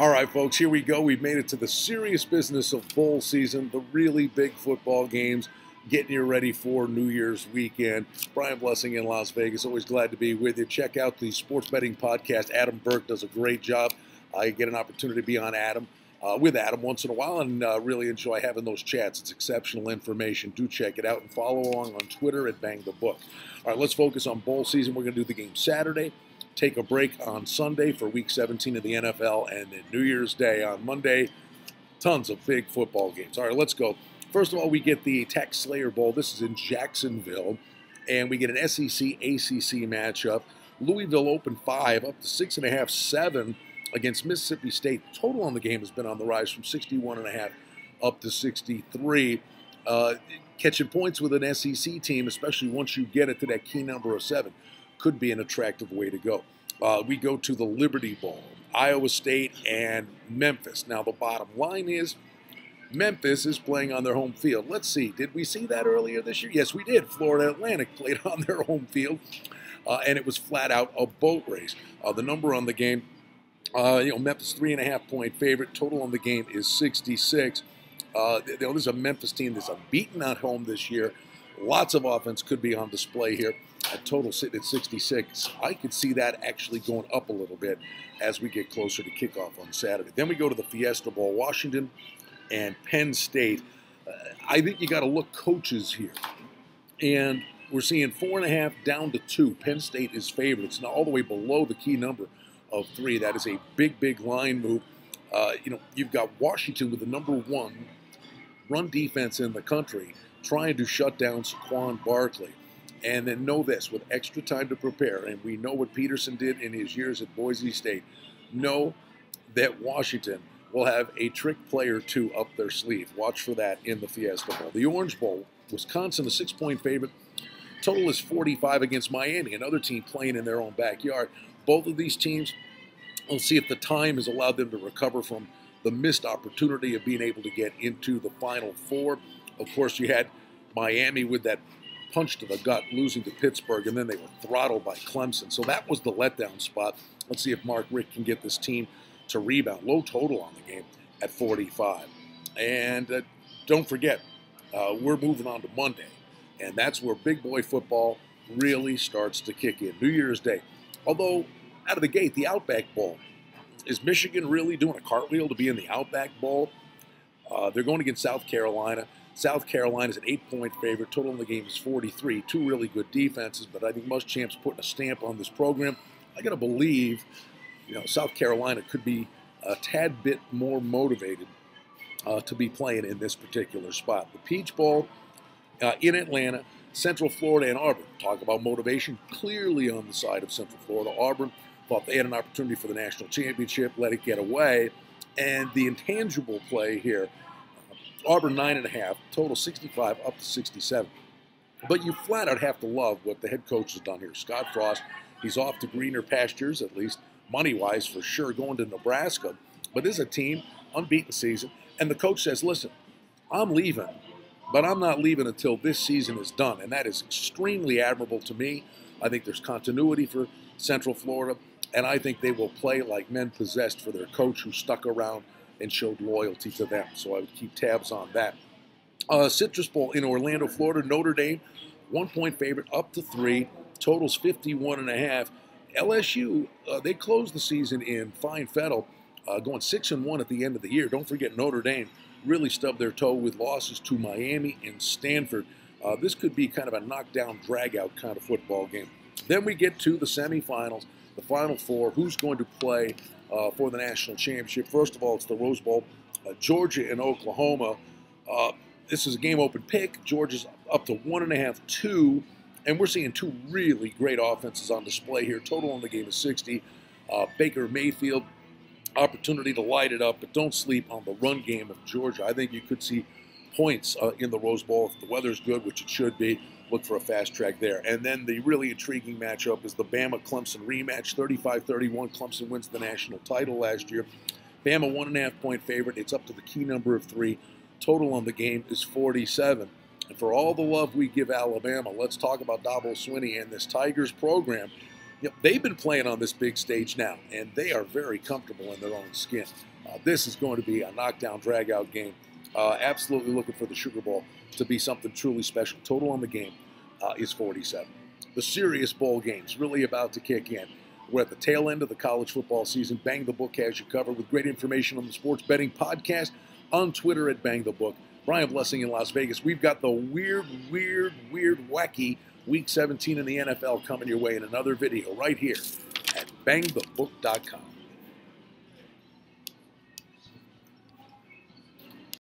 All right, folks, here we go. We've made it to the serious business of bowl season, the really big football games, getting you ready for New Year's weekend. Brian Blessing in Las Vegas. Always glad to be with you. Check out the sports betting podcast. Adam Burke does a great job. I get an opportunity to be on Adam. Uh, with Adam once in a while and uh, really enjoy having those chats. It's exceptional information. Do check it out and follow along on Twitter at Bang the Book. All right, let's focus on bowl season. We're going to do the game Saturday take a break on Sunday for week 17 of the NFL, and then New Year's Day on Monday. Tons of big football games. All right, let's go. First of all, we get the TaxSlayer Bowl. This is in Jacksonville, and we get an SEC ACC matchup. Louisville open five, up to six and a half, seven against Mississippi State. Total on the game has been on the rise from 61 and a half up to 63. Uh, catching points with an SEC team, especially once you get it to that key number of seven could be an attractive way to go. Uh, we go to the Liberty Bowl, Iowa State and Memphis. Now, the bottom line is Memphis is playing on their home field. Let's see, did we see that earlier this year? Yes, we did. Florida Atlantic played on their home field, uh, and it was flat out a boat race. Uh, the number on the game, uh, you know, Memphis three and a half point favorite. Total on the game is 66. Uh, you know, this is a Memphis team that's unbeaten at home this year. Lots of offense could be on display here a total sitting at 66. I could see that actually going up a little bit as we get closer to kickoff on Saturday. Then we go to the Fiesta Bowl, Washington and Penn State. Uh, I think you got to look coaches here. And we're seeing four and a half down to two. Penn State is favored. It's now all the way below the key number of three. That is a big, big line move. Uh, you know, you've got Washington with the number one run defense in the country trying to shut down Saquon Barkley. And then know this with extra time to prepare, and we know what Petersen did in his years at Boise State, know that Washington will have a trick player or two up their sleeve. Watch for that in the Fiesta Bowl. The Orange Bowl, Wisconsin, a six point favorite. Total is 45 against Miami, another team playing in their own backyard. Both of these teams, we'll see if the time has allowed them to recover from the missed opportunity of being able to get into the Final Four. Of course, you had Miami with that punch to the gut, losing to Pittsburgh, and then they were throttled by Clemson. So that was the letdown spot. Let's see if Mark Richt can get this team to rebound. Low total on the game at 45. And uh, don't forget, uh, we're moving on to Monday, and that's where big boy football really starts to kick in. New Year's Day. Although, out of the gate, the Outback Bowl. Is Michigan really doing a cartwheel to be in the Outback Bowl? Uh, they're going against South Carolina. South Carolina is an eight point favorite. Total in the game is 43. Two really good defenses, but I think Muschamp's putting a stamp on this program. I got to believe, you know, South Carolina could be a tad bit more motivated uh, to be playing in this particular spot. The Peach Bowl uh, in Atlanta, Central Florida, and Auburn. Talk about motivation. Clearly on the side of Central Florida. Auburn thought they had an opportunity for the national championship, let it get away. And the intangible play here Auburn nine and a half, total 65 up to 67. But you flat out have to love what the head coach has done here. Scott Frost, he's off to greener pastures, at least money wise for sure, going to Nebraska. But this is a team, unbeaten season, and the coach says, listen, I'm leaving, but I'm not leaving until this season is done. And that is extremely admirable to me. I think there's continuity for Central Florida, and I think they will play like men possessed for their coach who stuck around and showed loyalty to them. So I would keep tabs on that. Uh, Citrus Bowl in Orlando, Florida, Notre Dame, one point favorite up to three, totals 51 and a half. LSU, uh, they closed the season in fine fettle, uh, going six and one at the end of the year. Don't forget Notre Dame really stubbed their toe with losses to Miami and Stanford. Uh, this could be kind of a knockdown, drag-out kind of football game. Then we get to the semifinals, the Final Four. Who's going to play uh, for the national championship. First of all, it's the Rose Bowl. Uh, Georgia and Oklahoma. Uh, this is a game open pick. Georgia's up to one and a half, two, and we're seeing two really great offenses on display here. Total on the game is 60. Uh, Baker Mayfield, opportunity to light it up, but don't sleep on the run game of Georgia. I think you could see points uh, in the Rose Bowl if the weather's good, which it should be look for a fast track there. And then the really intriguing matchup is the Bama Clemson rematch 35 31. Clemson wins the national title last year. Bama, one and a half point favorite. It's up to the key number of three. Total on the game is 47. And for all the love we give Alabama, let's talk about Dabo Swinney and this Tigers program. They've been playing on this big stage now, and they are very comfortable in their own skin. Uh, this is going to be a knockdown, drag-out game. Uh, absolutely looking for the Sugar Bowl to be something truly special. Total on the game uh, is 47. The serious bowl games really about to kick in. We're at the tail end of the college football season. Bang the Book has you covered with great information on the Sports Betting Podcast on Twitter at Bang the Book. Brian Blessing in Las Vegas. We've got the weird, weird, weird, wacky Week 17 in the NFL coming your way in another video right here at bangthebook.com.